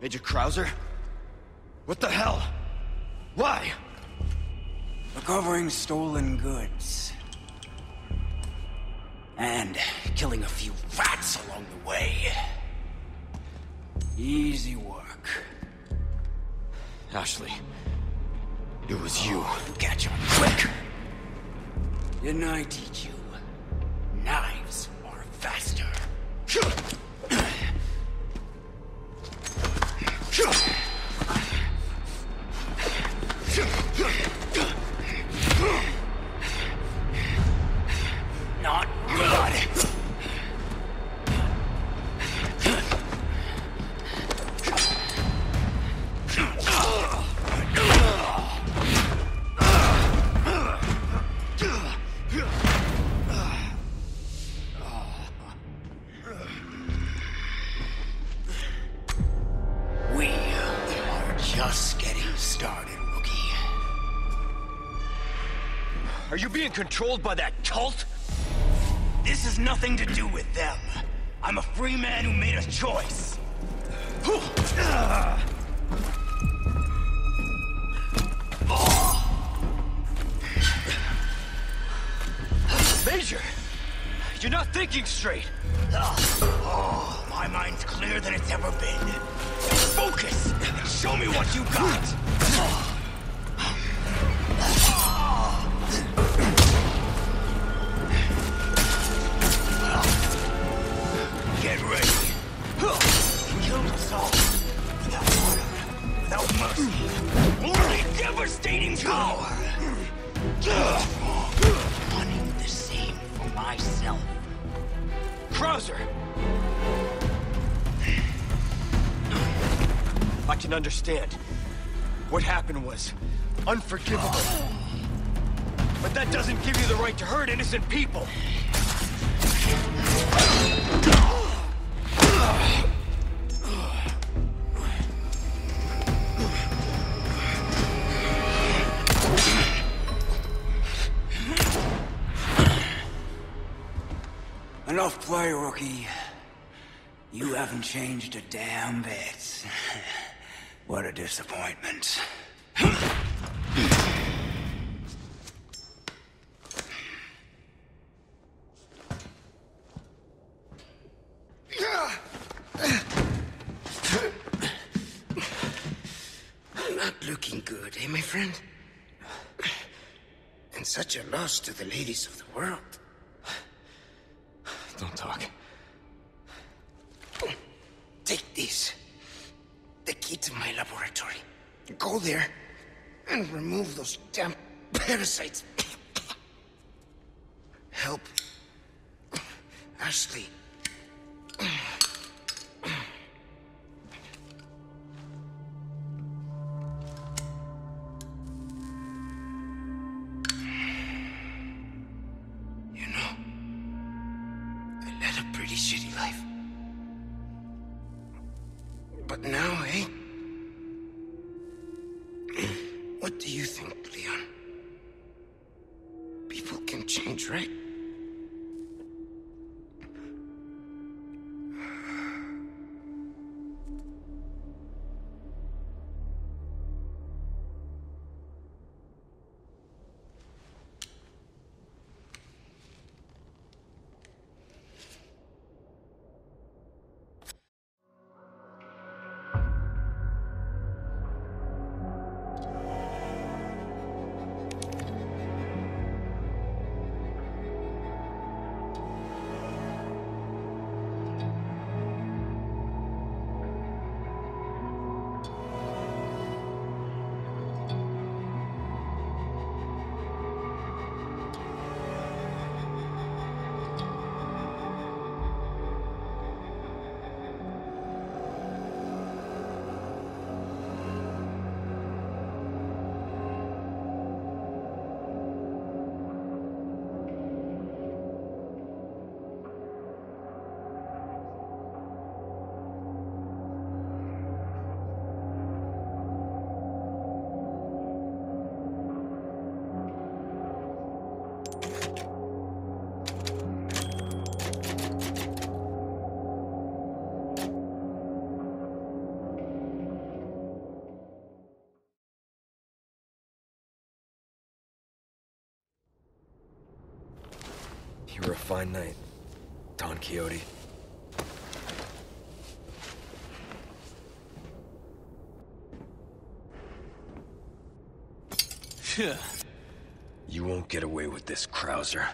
Major Krauser? What the hell? Why? Recovering stolen goods. And killing a few rats along the way. Easy work. Ashley. It was you. You catch on quick. Didn't I Not just getting started, rookie. Are you being controlled by that cult? This has nothing to do with them. I'm a free man who made a choice. Major! You're not thinking straight! Oh, my mind's clearer than it's ever been. Focus show me what you got. Get ready. Kill us all without order, without mercy. Only devastating power. Wanting the same for myself. Krauser! Understand. What happened was unforgivable. But that doesn't give you the right to hurt innocent people. Enough play, rookie. You haven't changed a damn bit. what a disappointment. Not looking good, eh, my friend? And such a loss to the ladies of the world. Don't talk. Take this. Key to my laboratory. Go there and remove those damn parasites. Help. Ashley. Pretty shitty life. But now, eh? What do you think, Leon? People can change, right? You were a fine knight, Don Quixote. You won't get away with this, Krauser.